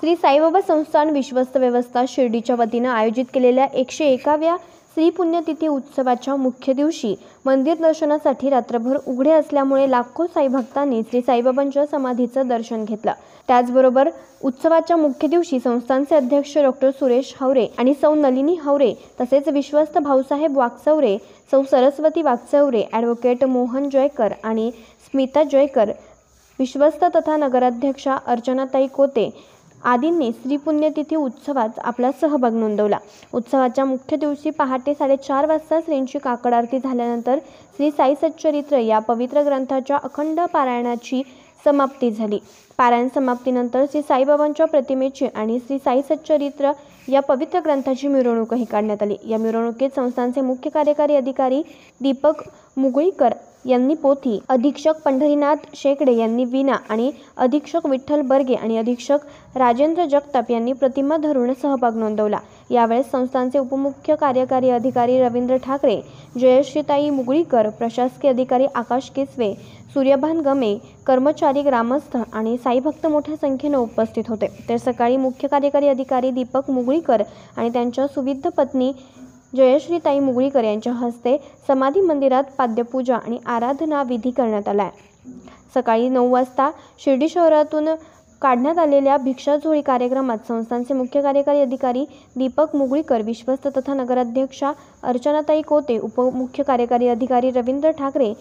श्री साईबाबा संस्थान विश्वस्त व्यवस्था शिर्डीच्या वतीनं आयोजित केलेल्या एकशे एकाव्या श्री पुण्यतिथी उत्सवाच्या मुख्य दिवशी मंदिर दर्शनासाठी रात्रभर उघडे असल्यामुळे लाखो साईभक्तांनी श्री साईबाबांच्या समाधीचं दर्शन घेतलं. त्याचबरोबर उत्सवाच्या मुख्य दिवशी संस्थानचे अध्यक्ष डॉक्टर सुरेश हावरे आणि सौ नलिनी हावरे तसेच विश्वस्त भाऊसाहेब वागचौरे सौ सरस्वती वागचौरे ॲडव्होकेट मोहन जयकर आणि स्मिता जयकर विश्वस्त तथा नगराध्यक्षा अर्चनाताई कोते आदींनी श्री पुण्यतिथी उत्सवात आपला सहभाग नोंदवला. उत्सवाच्या मुख्य दिवशी पहाटे साडेचार वाजता श्रींची काकड आरती झाल्यानंतर श्री साई सच्चरित्र या पवित्र ग्रंथाच्या अखंड पारायणाची समाप्ती झाली. पारायण समाप्तीनंतर श्री साईबाबांच्या प्रतिमेची आणि श्री साई सच्चरित्र या पवित्र ग्रंथाची मिरवणूकही काढण्यात आली. या मिरवणुकीत संस्थांचे मुख्य कार्यकारी अधिकारी दीपक मुगळीकर यांनी पोथी अधीक्षक पंढरीनाथ शेकडे यांनी विना आणि अधीक्षक विठ्ठल बर्गे आणि अधीक्षक राजेंद्र जगताप यांनी प्रतिमा धरून सहभाग नोंदवला. यावेळेस संस्थांचे उपमुख्य कार्यकारी अधिकारी रवींद्र ठाकरे जयश्रीताई मुगळीकर प्रशासकीय अधिकारी आकाश केसवे सूर्यभान गमे कर्मचारी ग्रामस्थ आणि साईभक्त मोठ्या संख्येनं उपस्थित होते. तर सकाळी मुख्य कार्यकारी अधिकारी दीपक मुगळीकर आणि त्यांच्या सुविध पत्नी जयश्रीताई मुगळीकर यांच्या हस्ते समाधी मंदिरात पाद्यपूजा आणि आराधना विधी करण्यात आला सकाळी नऊ वाजता शिर्डी शहरातून काढण्यात आलेल्या भिक्षाझोळी कार्यक्रमात संस्थांचे मुख्य कार्यकारी अधिकारी दीपक मुगळीकर विश्वस्त तथा नगराध्यक्षा अर्चनाताई कोते उपमुख्य कार्यकारी अधिकारी रवींद्र ठाकरे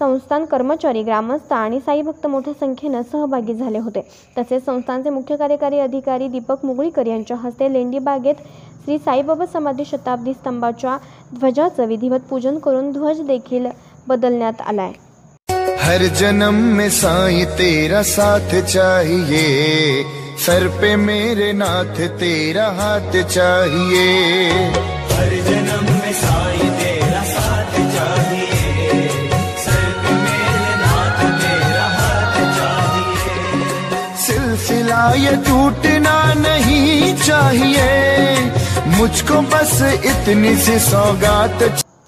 संस्थान कर्मचारी ग्रामस्थ आणि साई भक्त मोठ्या संख्येनं सहभागी झाले होते. तसेच संस्थानचे मुख्य कार्यकारी अधिकारी दीपक मुगळीकर यांच्या हस्ते लेंडी बागेत श्री साईबाबा समाधी शताब्दी स्तंभाच्या ध्वजाचं विधिवत पूजन करून ध्वज देखील बदलण्यात आलाय. हर जन्म में साईं तेरा साथ चाहिए सर पे मेरे नाथ तेरा हाथ चाहिए। हर जन्म में साई तेरा साथ चाहिए सर पे मेरे नाथ तेरा हाथ चाहिए। सिलसिला ये टूटना नहीं बस इतनी सी सौगात।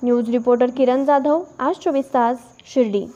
न्यूज रिपोर्टर किरण जाधव आज चोवीस तास शिर्डी।